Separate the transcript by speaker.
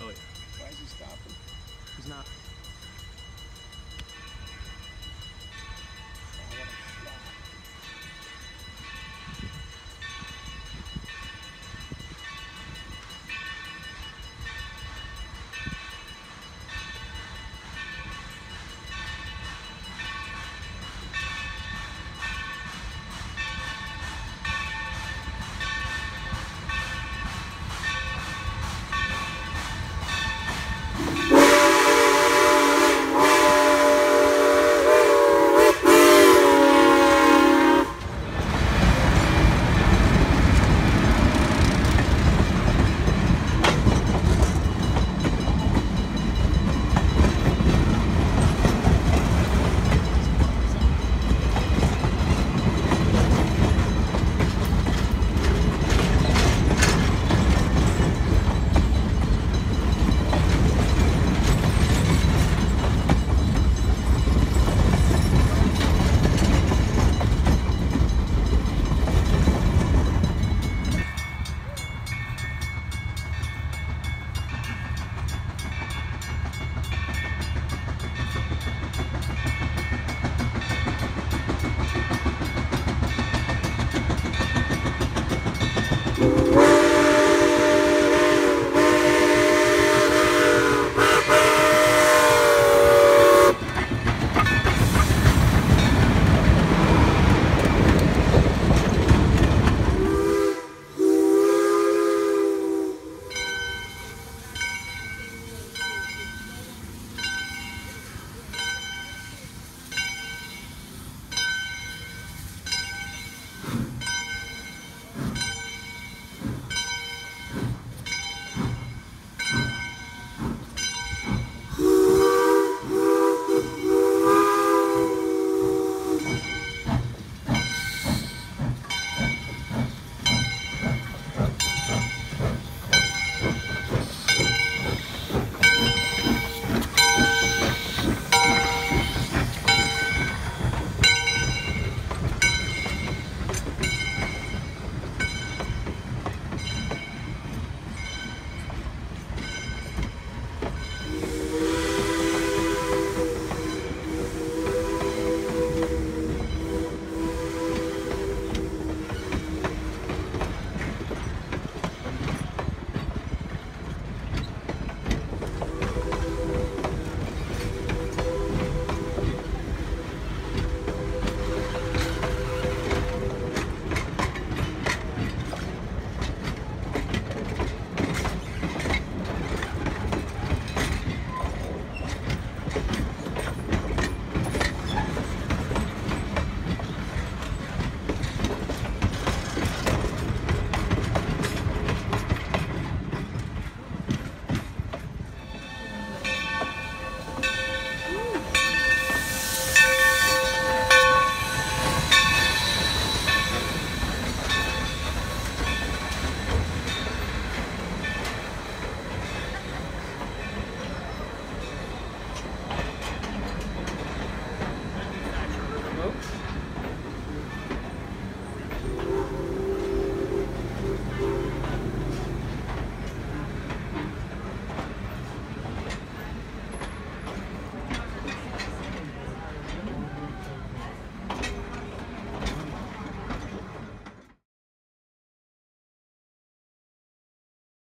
Speaker 1: Oh yeah. Why is he stopping?
Speaker 2: He's not.